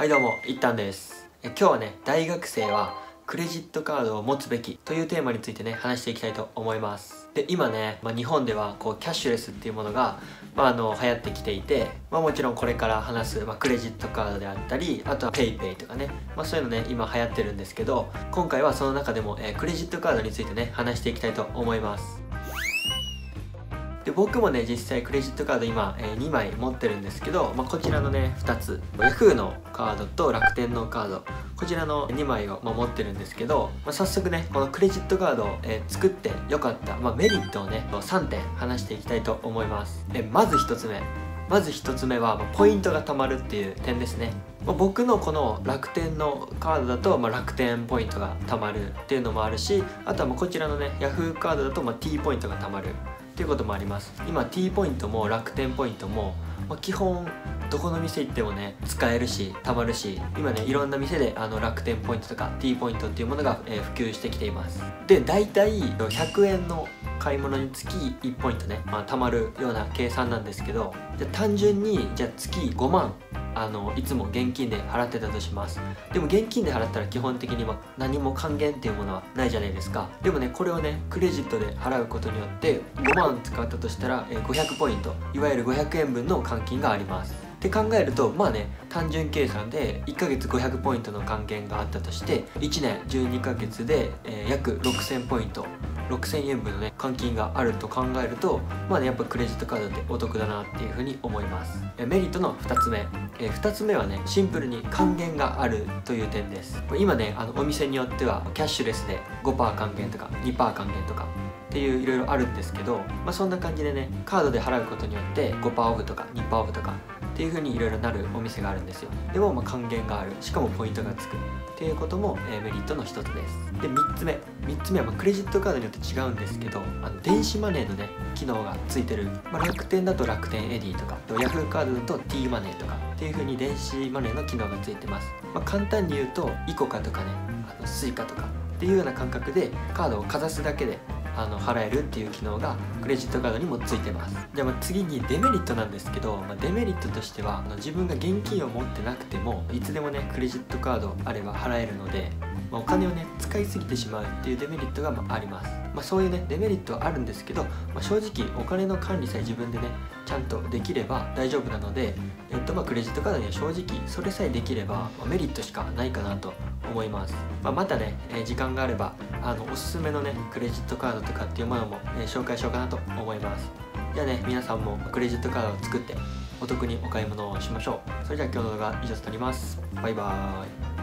はいどうも一旦です。え今日はね大学生はクレジットカードを持つべきというテーマについてね話していきたいと思います。で今ね、まあ、日本ではこうキャッシュレスっていうものが、まあ、あの流行ってきていて、まあ、もちろんこれから話す、まあ、クレジットカードであったりあとは PayPay とかね、まあ、そういうのね今流行ってるんですけど今回はその中でも、えークレジットカードについてね話していきたいと思います。で僕もね実際クレジットカード今、えー2枚持ってるんですけど、まあ、こちらのね2つ。Yahoo のカードと楽天のカード。こちらの2枚を、まあ持ってるんですけど、まあ、早速ねこのクレジットカードを、えー作ってよかった、まあ、メリットをね3点話していきたいと思います。でまず1つ目。まず1つ目は、まポイントが貯まるっていう点ですね、ま僕のこの楽天のカードだと、ま楽天ポイントが貯まるっていうのもあるしあとはまこちらのね Yahoo カードだと、まあ T ポイントが貯まる。っていうこともあります。今 T ポイントも楽天ポイントも、まあ基本どこの店行ってもね使えるし貯まるし今ねいろんな店であの楽天ポイントとか T ポイントっていうものが、えー普及してきています。で大体100円の買い物につき1ポイントね、まあ、貯まるような計算なんですけどじゃ単純にじゃあ月5万あのいつも現金で払ってたとします。でも現金で払ったら基本的には何も還元っていうものはないじゃないですか。でもねこれをねクレジットで払うことによって5万使ったとしたら500ポイント。いわゆる500円分の換金があります。って考えるとまあね単純計算で1ヶ月500ポイントの還元があったとして1年12ヶ月で、えー約6000ポイント。6000円分のね換金があると考えるとまあねやっぱクレジットカードってお得だなっていうふうに思います。メリットの2つ目。え2つ目はねシンプルに還元があるという点です。今ねあのお店によってはキャッシュレスで5%還元とか2%還元とかっていういろいろあるんですけど、まあ、そんな感じでねカードで払うことによって5%オフとか2%オフとかっていう風にいろいろなるお店があるんですよ。でもま還元がある。しかもポイントがつくっていうことも、えメリットの一つです。で3つ目。3つ目はまクレジットカードによって違うんですけどあの電子マネーのね機能がついてる、まあ、楽天だと楽天 Edy とか Yahoo カードだと T マネーとかっていう風に電子マネーの機能がついてます、まあ、簡単に言うと ICOCA とかねあの Suica とかっていうような感覚でカードをかざすだけであの払えるっていう機能がクレジットカードにもついてます。じゃあま次にデメリットなんですけど、まあ、デメリットとしてはあの自分が現金を持ってなくてもいつでもねクレジットカードあれば払えるので、まあお金をね使いすぎてしまうっていうデメリットがまあります、まあ、そういうねデメリットはあるんですけど、まあ、正直お金の管理さえ自分でねちゃんとできれば大丈夫なので、えっとま、クレジットカードには正直それさえできれば、メリットしかないかなと思います、ま、またね、え時間があればあのおすすめのねクレジットカードとかっていうものも、え紹介しようかなと思います。じゃあね皆さんもクレジットカードを作ってお得にお買い物をしましょう。それじゃあ今日の動画は以上となります。バイバーイ。